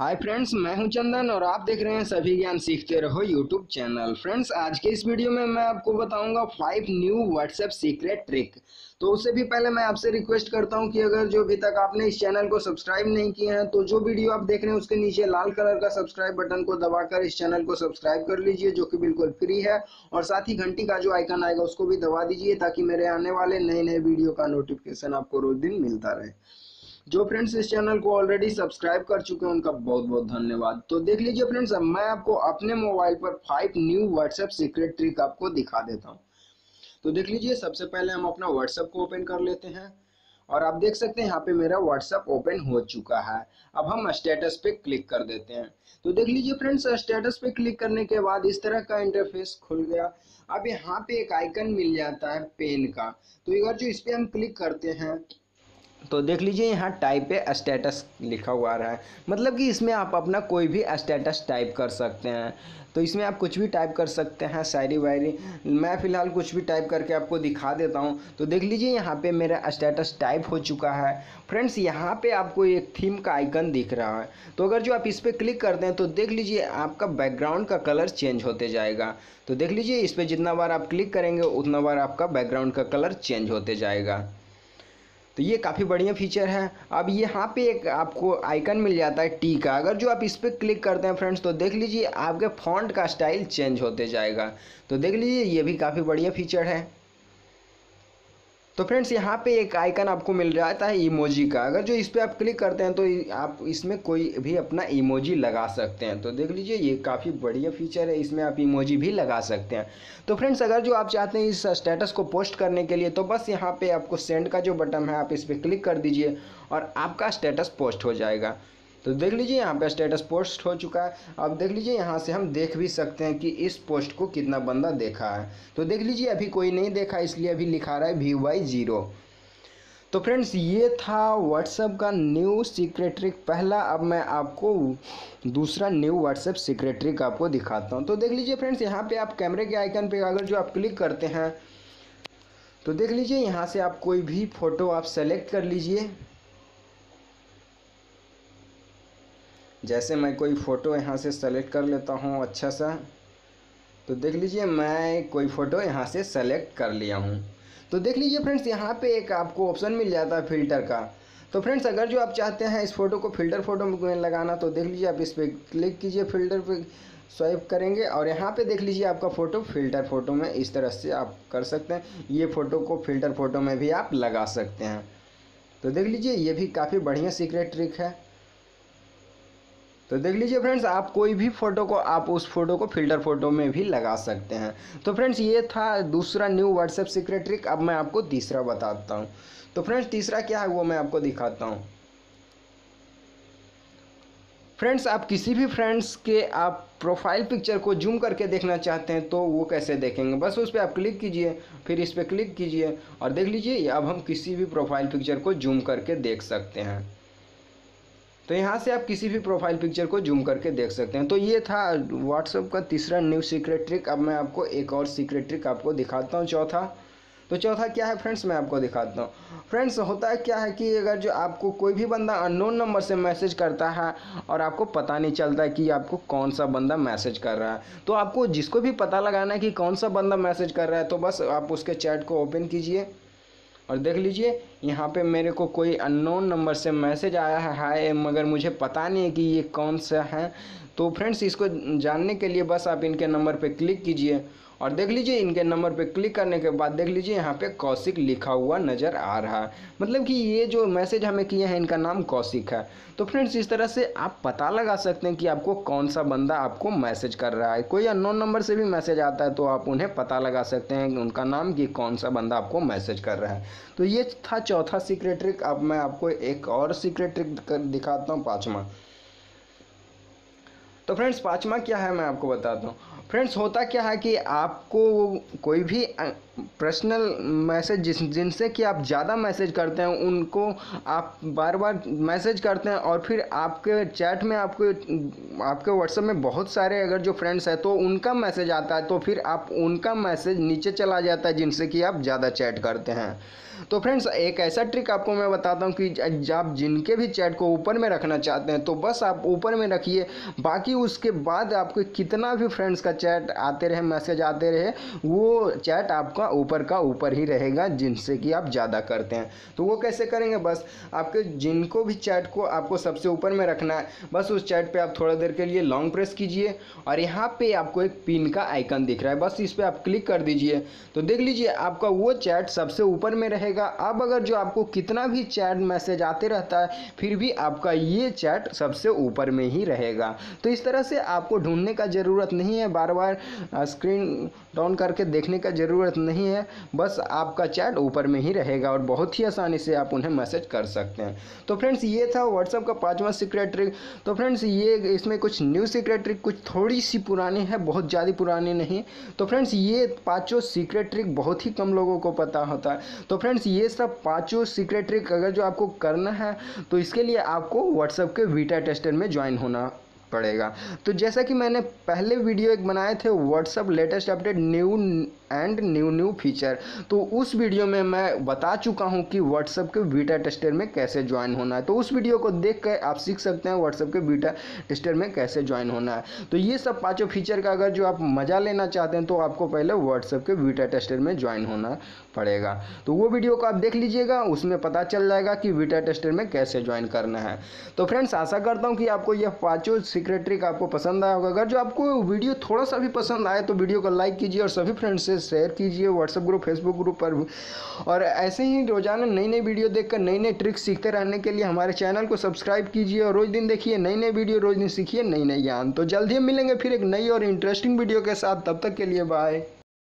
Hi friends मैं हूँ चंदन और आप देख रहे हैं सभी ज्ञान सीखते रहो यूट्यूब चैनल फ्रेंड्स आज के इस वीडियो में मैं आपको बताऊँगा five new WhatsApp secret trick तो उससे भी पहले मैं आपसे रिक्वेस्ट करता हूँ कि अगर जो अभी तक आपने इस चैनल को सब्सक्राइब नहीं किया है तो जो वीडियो आप देख रहे हैं उसके नीचे लाल कलर का सब्सक्राइब बटन को दबाकर इस चैनल को सब्सक्राइब कर लीजिए, जो कि बिल्कुल फ्री है। और साथ ही घंटी का जो आइकन आएगा, उसको भी दबा दीजिए ताकि मेरे आने वाले नए नए वीडियो का नोटिफिकेशन आपको रोज दिन मिलता रहे। जो फ्रेंड्स इस चैनल को ऑलरेडी सब्सक्राइब कर चुके हैं, उनका बहुत बहुत धन्यवाद। तो देख लीजिए फ्रेंड्स अब मैं आपको अपने मोबाइल पर five new WhatsApp secret trick आपको दिखा देता हूँ। तो देख लीजिए, सबसे पहले हम अपना व्हाट्सएप को ओपन कर लेते हैं। और आप देख सकते हैं, यहाँ पे मेरा व्हाट्सएप ओपन हो चुका है। अब हम स्टेटस पे क्लिक कर देते हैं। तो देख लीजिए फ्रेंड्स स्टेटस पे क्लिक करने के बाद इस तरह का इंटरफेस खुल गया। अब यहाँ पे एक आइकन मिल जाता है पेन का। तो अगर जो इस पर हम क्लिक करते हैं तो देख लीजिए यहाँ टाइप पे स्टेटस लिखा हुआ आ रहा है। मतलब कि इसमें आप अपना कोई भी स्टेटस टाइप कर सकते हैं। तो इसमें आप कुछ भी टाइप कर सकते हैं, शायरी वायरी। मैं फ़िलहाल कुछ भी टाइप करके आपको दिखा देता हूँ। तो देख लीजिए यहाँ पे मेरा स्टेटस टाइप हो चुका है। फ्रेंड्स यहाँ पे आपको एक थीम का आइकन दिख रहा है। तो अगर जो आप इस पर क्लिक करते हैं तो देख लीजिए आपका बैकग्राउंड का कलर चेंज होते जाएगा। तो देख लीजिए इस पर जितना बार आप क्लिक करेंगे, उतना बार आपका बैकग्राउंड का कलर चेंज होते जाएगा। तो ये काफ़ी बढ़िया फीचर है। अब यहाँ पे एक आपको आइकन मिल जाता है टी का। अगर जो आप इस पर क्लिक करते हैं फ्रेंड्स तो देख लीजिए आपके फॉन्ट का स्टाइल चेंज होते जाएगा। तो देख लीजिए, ये भी काफ़ी बढ़िया फीचर है। तो फ्रेंड्स यहाँ पे एक आइकन आपको मिल जाता है इमोजी का। अगर जो इस पर आप क्लिक करते हैं तो आप इसमें कोई भी अपना इमोजी लगा सकते हैं। तो देख लीजिए, ये काफ़ी बढ़िया फीचर है, इसमें आप इमोजी भी लगा सकते हैं। तो फ्रेंड्स अगर जो आप चाहते हैं इस स्टेटस को पोस्ट करने के लिए तो बस यहाँ पर आपको सेंड का जो बटन है, आप इस पर क्लिक कर दीजिए और आपका स्टेटस पोस्ट हो जाएगा। तो देख लीजिए, यहाँ पे स्टेटस पोस्ट हो चुका है। अब देख लीजिए, यहाँ से हम देख भी सकते हैं कि इस पोस्ट को कितना बंदा देखा है। तो देख लीजिए, अभी कोई नहीं देखा, इसलिए अभी लिखा रहा है व्यू बाई ज़ीरो तो फ्रेंड्स ये था व्हाट्सएप का न्यू सीक्रेट ट्रिक पहला, अब मैं आपको दूसरा न्यू व्हाट्सएप सीक्रेट ट्रिक आपको दिखाता हूँ। तो देख लीजिए फ्रेंड्स यहाँ पे आप कैमरे के आइकन पे अगर जो आप क्लिक करते हैं तो देख लीजिए, यहाँ से आप कोई भी फ़ोटो आप सेलेक्ट कर लीजिए। जैसे मैं कोई फ़ोटो यहाँ से सेलेक्ट कर लेता हूँ अच्छा सा तो देख लीजिए मैं कोई फ़ोटो यहाँ से सेलेक्ट कर लिया हूँ। तो देख लीजिए फ्रेंड्स यहाँ पे एक आपको ऑप्शन मिल जाता है फ़िल्टर का। तो फ्रेंड्स अगर जो आप चाहते हैं इस फ़ोटो को फ़िल्टर फ़ोटो में लगाना तो देख लीजिए आप इस पर क्लिक कीजिए फ़िल्टर पर स्वाइप करेंगे और यहाँ पे देख लीजिए आपका फ़ोटो फ़िल्टर फ़ोटो में इस तरह से आप कर सकते हैं। ये फ़ोटो को फ़िल्टर फ़ोटो में भी आप लगा सकते हैं। तो देख लीजिए, ये भी काफ़ी बढ़िया सीक्रेट ट्रिक है। तो देख लीजिए फ्रेंड्स, आप कोई भी फ़ोटो को, आप उस फ़ोटो को फ़िल्टर फ़ोटो में भी लगा सकते हैं। तो फ्रेंड्स, ये था दूसरा न्यू व्हाट्सएप सीक्रेट ट्रिक अब मैं आपको तीसरा बताता हूँ। तो फ्रेंड्स, तीसरा क्या है वो मैं आपको दिखाता हूँ। फ्रेंड्स, आप किसी भी फ्रेंड्स के आप प्रोफ़ाइल पिक्चर को जूम करके देखना चाहते हैं तो वो कैसे देखेंगे? बस उस पर आप क्लिक कीजिए, फिर इस पर क्लिक कीजिए और देख लीजिए अब हम किसी भी प्रोफ़ाइल पिक्चर को जूम करके देख सकते हैं। तो यहाँ से आप किसी भी प्रोफ़ाइल पिक्चर को जूम करके देख सकते हैं। तो ये था व्हाट्सअप का तीसरा न्यू सीक्रेट ट्रिक अब मैं आपको एक और सीक्रेट ट्रिक आपको दिखाता हूँ, चौथा। तो चौथा क्या है फ्रेंड्स मैं आपको दिखाता हूँ। फ्रेंड्स होता है क्या है कि अगर जो आपको कोई भी बंदा अननोन नंबर से मैसेज करता है और आपको पता नहीं चलता कि आपको कौन सा बंदा मैसेज कर रहा है तो आपको जिसको भी पता लगाना है कि कौन सा बंदा मैसेज कर रहा है तो बस आप उसके चैट को ओपन कीजिए। और देख लीजिए, यहाँ पे मेरे को कोई अननोन नंबर से मैसेज आया है, हाय, मगर मुझे पता नहीं है कि ये कौन सा है। तो फ्रेंड्स इसको जानने के लिए बस आप इनके नंबर पर क्लिक कीजिए और देख लीजिए, इनके नंबर पे क्लिक करने के बाद देख लीजिए, यहाँ पे कौशिक लिखा हुआ नज़र आ रहा है। मतलब कि ये जो मैसेज हमें किए हैं, इनका नाम कौशिक है। तो फ्रेंड्स इस तरह से आप पता लगा सकते हैं कि आपको कौन सा बंदा आपको मैसेज कर रहा है। कोई अननोन नंबर से भी मैसेज आता है तो आप उन्हें पता लगा सकते हैं उनका नाम कि कौन सा बंदा आपको मैसेज कर रहा है। तो ये था चौथा सीक्रेट ट्रिक अब मैं आपको एक और सीक्रेट ट्रिक दिखाता हूँ पाँचवा। तो फ्रेंड्स पाँचवा क्या है मैं आपको बताता हूँ। फ्रेंड्स होता क्या है कि आपको कोई भी पर्सनल मैसेज जिस, जिनसे कि आप ज़्यादा मैसेज करते हैं, उनको आप बार बार मैसेज करते हैं और फिर आपके चैट में आपके आपके व्हाट्सएप में बहुत सारे अगर जो फ्रेंड्स हैं तो उनका मैसेज आता है तो फिर आप उनका मैसेज नीचे चला जाता है जिनसे कि आप ज़्यादा चैट करते हैं। तो फ्रेंड्स एक ऐसा ट्रिक आपको मैं बताता हूँ कि आप जिनके भी चैट को ऊपर में रखना चाहते हैं तो बस आप ऊपर में रखिए। बाकी उसके बाद आपके कितना भी फ्रेंड्स का चैट आते रहे मैसेज आते रहे, वो चैट आपका ऊपर का ऊपर ही रहेगा, जिनसे कि आप ज़्यादा करते हैं। तो वो कैसे करेंगे? बस आपके जिनको भी चैट को आपको सबसे ऊपर में रखना है, बस उस चैट पर आप थोड़ा देर के लिए लॉन्ग प्रेस कीजिए और यहाँ पर आपको एक पिन का आइकन दिख रहा है। बस इस पर आप क्लिक कर दीजिए। तो देख लीजिए, आपका वो चैट सबसे ऊपर में रहेगा। अब अगर जो आपको कितना भी चैट मैसेज आते रहता है, फिर भी आपका ये चैट सबसे ऊपर में ही रहेगा। तो इस तरह से आपको ढूँढने का ज़रूरत नहीं है। बार बार स्क्रीन डाउन करके देखने का ज़रूरत नहीं है, बस आपका चैट ऊपर में ही रहेगा और बहुत ही आसानी से आप उन्हें मैसेज कर सकते हैं। तो फ्रेंड्स, ये था व्हाट्सअप का पाँचवा सीक्रेट ट्रिक तो फ्रेंड्स, ये इसमें कुछ न्यू सीक्रेट ट्रिक कुछ थोड़ी सी पुरानी है, बहुत ज़्यादा पुरानी नहीं। तो फ्रेंड्स, ये पाँचों सीक्रेट ट्रिक बहुत ही कम लोगों को पता होता है। तो फ्रेंड्स, ये सब पाँचों सीक्रेट ट्रिक अगर जो आपको करना है तो इसके लिए आपको व्हाट्सअप के वीटा टेस्टर में ज्वाइन होना पड़ेगा। तो जैसा कि मैंने पहले वीडियो एक बनाए थे WhatsApp latest update new and new new feature तो उस वीडियो में मैं बता चुका हूँ कि व्हाट्सअप के बीटा टेस्टर में कैसे ज्वाइन होना है। तो उस वीडियो को देख कर आप सीख सकते हैं व्हाट्सअप के बीटा टेस्टर में कैसे ज्वाइन होना है। तो ये सब पाँचों फीचर का अगर जो आप मज़ा लेना चाहते हैं तो आपको पहले व्हाट्सअप के बीटा टेस्टर में ज्वाइन होना पड़ेगा। तो वो वीडियो को आप देख लीजिएगा, उसमें पता चल जाएगा कि बीटा टेस्टर में कैसे ज्वाइन करना है। तो फ्रेंड्स आशा करता हूँ कि आपको यह पाँचों सीक्रेट ट्रिक आपको पसंद आया होगा। अगर जो आपको वीडियो थोड़ा सा भी पसंद आए तो वीडियो को लाइक कीजिए और सभी फ्रेंड्स से शेयर कीजिए व्हाट्सअप ग्रुप फेसबुक ग्रुप पर भी। और ऐसे ही रोज़ाना नई नई वीडियो देखकर नई नई ट्रिक्स सीखते रहने के लिए हमारे चैनल को सब्सक्राइब कीजिए और रोज दिन देखिए नई नई वीडियो रोज दिन सीखिए नई नई ज्ञान। तो जल्दी हम मिलेंगे फिर एक नई और इंटरेस्टिंग वीडियो के साथ। तब तक के लिए बाय